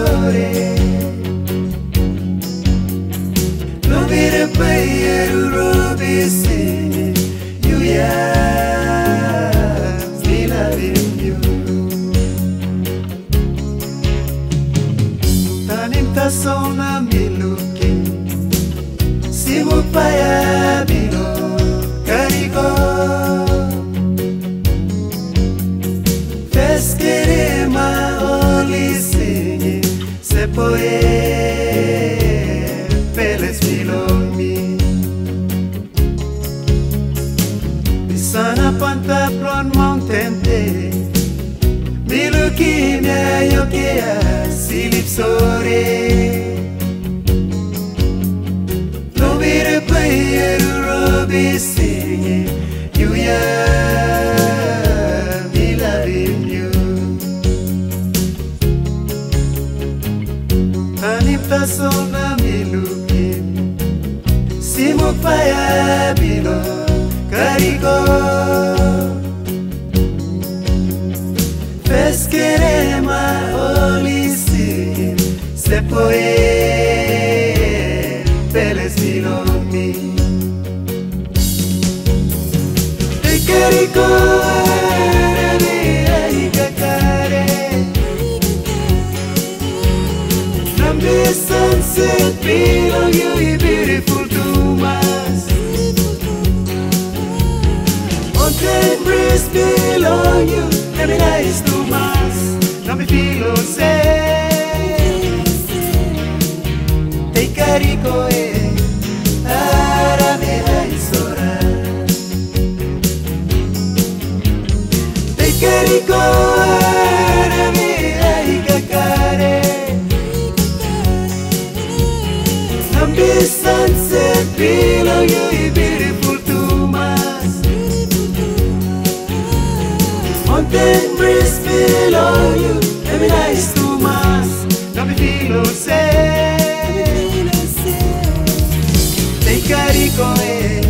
llores. No quiero payar un robe, yo. Mia yokea silip sore. Nobire player robi singi, you ya me loving you. Anipta sona milukin, simu paya bilo karigo. Se poe peles filomi. Teikariko e kakare. From the sunset below you, you beautiful Dumas. Mountain breeze below you, let me E sunset below you, me nice Dumas. Não me filo sei. Carico e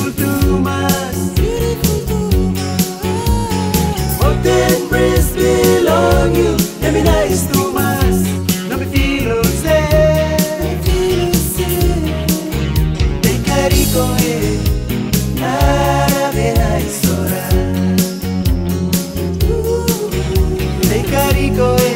berikoe arabera izora Bekarikoe